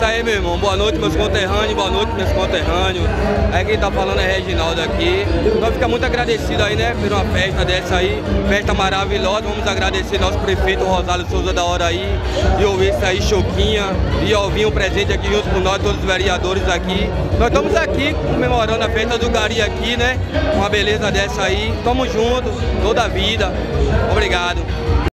isso aí, meu irmão. Boa noite, meus conterrâneos, boa noite, meus conterrâneos. Aí quem tá falando é Reginaldo aqui. Então fica muito agradecido aí, né, por uma festa dessa aí, festa maravilhosa. Vamos agradecer nosso prefeito Rosário Souza da hora aí, e ouvir isso aí, Choquinha, e ouvir um presente aqui junto com nós, todos os vereadores aqui. Nós estamos aqui comemorando a festa do Gari aqui, né? Uma beleza dessa aí. Tamo junto, toda a vida. Obrigado.